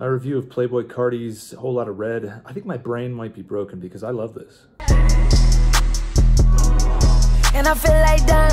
My review of Playboi Carti's Whole Lotta Red, I think my brain might be broken because I love this. And I feel like dying.